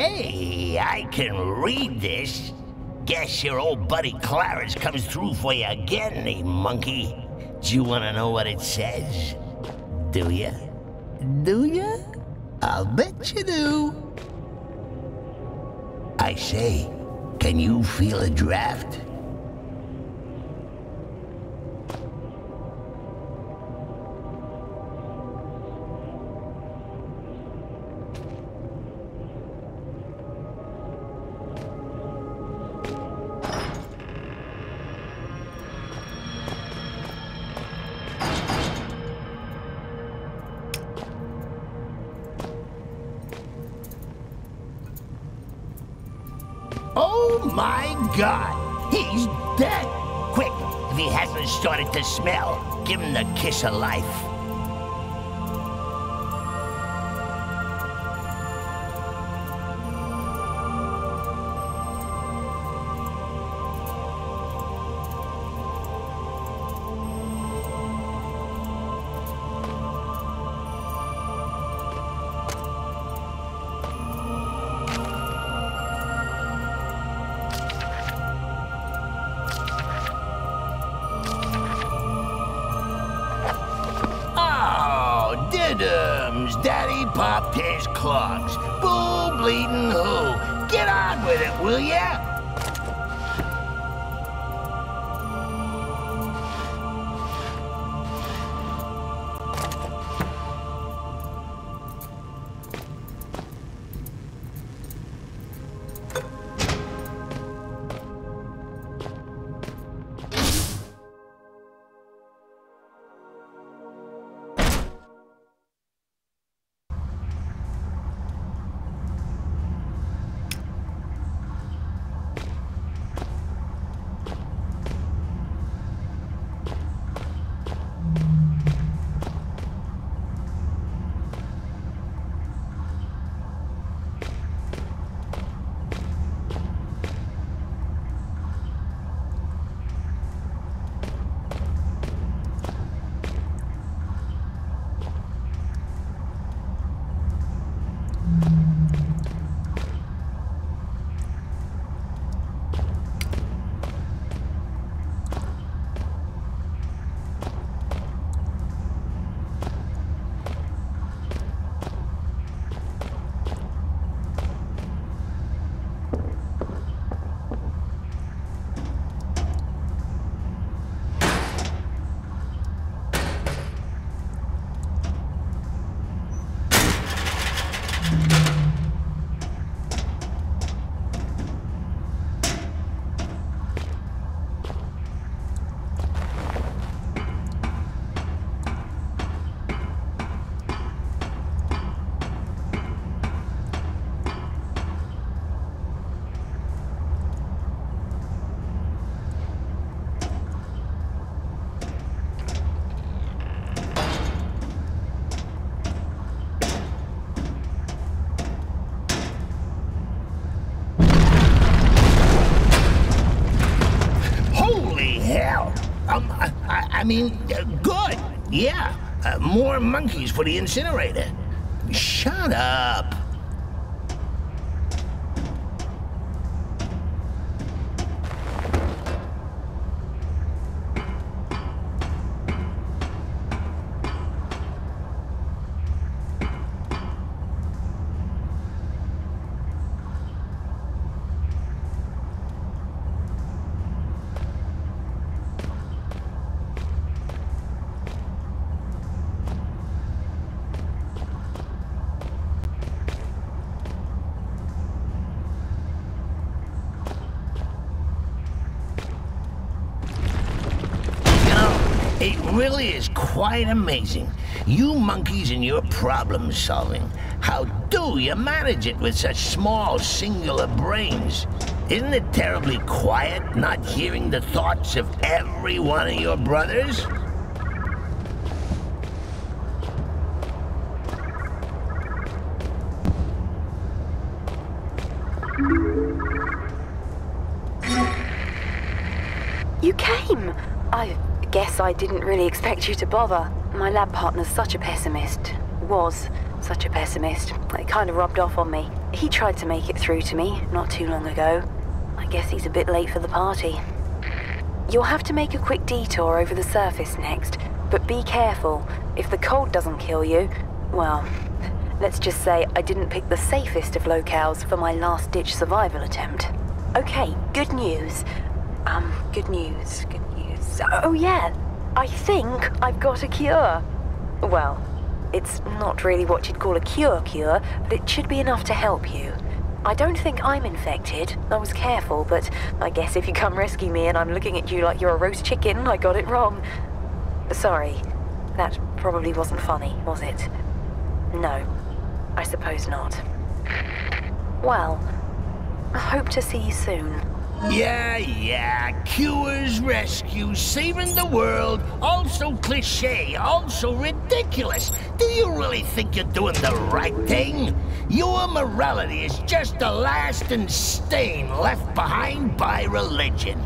Hey, I can read this. Guess your old buddy Clarence comes through for you again, eh, monkey? Do you want to know what it says? Do ya? Do ya? I'll bet you do. I say, can you feel a draft? Oh my god! He's dead! Quick, if he hasn't started to smell, give him the kiss of life. Daddy popped his clogs. Bull bleeding who? Get on with it, will ya? Mean, uh, good. Yeah, uh, more monkeys for the incinerator. Shut up. You know, it really is quite amazing. You monkeys and your problem solving. How do you manage it with such small, singular brains? Isn't it terribly quiet not hearing the thoughts of every one of your brothers? You came! I guess I didn't really expect you to bother. My lab partner's such a pessimist. Was. such a pessimist. It kind of rubbed off on me. He tried to make it through to me not too long ago. I guess he's a bit late for the party. You'll have to make a quick detour over the surface next, but be careful. If the cold doesn't kill you, well, let's just say I didn't pick the safest of locales for my last-ditch survival attempt. Okay, good news. Um, good news, good news. Oh yeah, I think I've got a cure. Well, it's not really what you'd call a cure cure, but it should be enough to help you. I don't think I'm infected. I was careful, but I guess if you come rescue me and I'm looking at you like you're a roast chicken, I got it wrong. Sorry. That probably wasn't funny, was it? No. I suppose not. Well, I hope to see you soon. Yeah, yeah. Cures, rescues, saving the world. Also cliche, also ridiculous. Do you really think you're doing the right thing? Your morality is just a lasting stain left behind by religion.